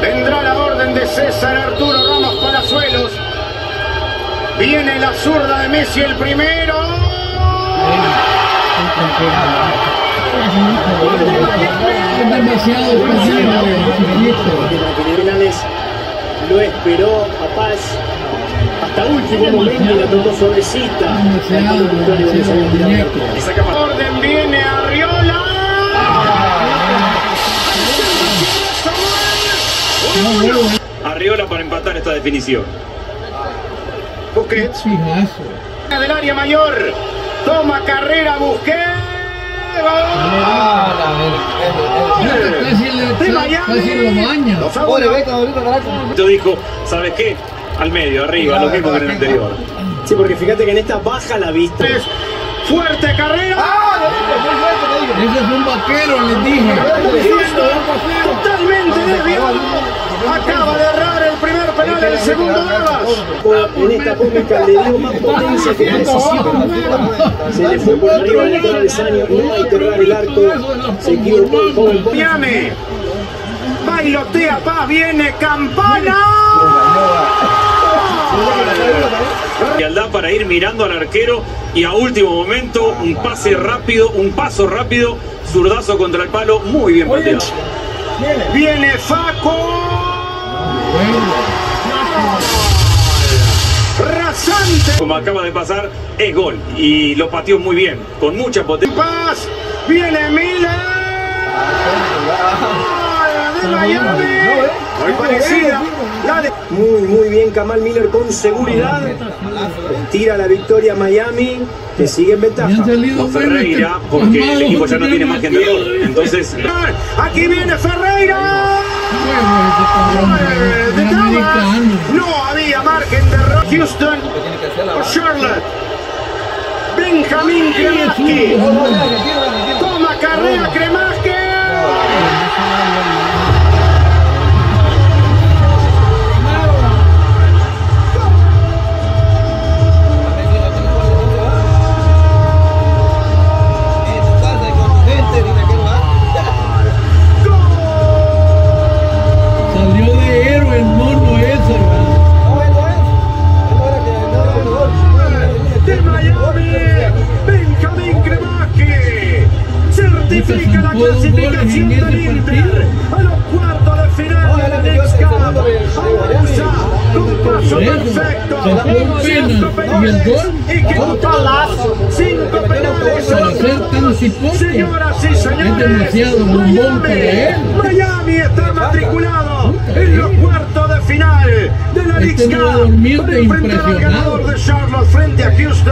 Vendrá la orden de César Arturo Ramos Palazuelos. Viene la zurda de Messi el primero. Lo esperó a Paz hasta último momento y la tocó suavecita. Arriola para empatar esta definición. Busquets del área mayor. Toma carrera Busquets. Yo dijo, ¿sabes qué? Al medio, arriba, lo mismo que en el anterior. Sí, porque fíjate que en esta baja la vista. Fuerte carrera. Ese es un vaquero, les dije. Segundo Navas. En esta cómica le dio más potencia que precisión. Se le fue por arriba del travesaño. No hay que errar el arco. Se equivocó el joven. Miami. Bailotea Paz. Viene Campana. Frialdad para ir mirando al arquero y a último momento un pase rápido, un paso rápido, zurdazo contra el palo, muy bien pateado. Viene Faco. Rasante. Como acaba de pasar, es gol y lo pateó muy bien, con mucha potencia. Paz. Viene Miller. De Miami. Muy parecida. La de Muy, muy bien Kamal Miller con seguridad. Tira la victoria a Miami, que sigue en ventaja. Con Ferreira, porque el equipo ya no tiene margen de error. Entonces, Aquí viene Ferreira. No había margen de error. Houston o Charlotte. Benjamín Kremaski. Certifica la clasificación del Inter a los cuartos de final de la Next Cup. Avanza con paso perfecto. Se fue un Cinco penal. ¿Y el gol? Y que un palazo. Cinco penales. Para ser tan cipote. Señoras y señores, Es demasiado bombón para él. Miami está matriculado en los cuartos de final de la Este League a Cup para de enfrentar al ganador de Charlotte frente a Houston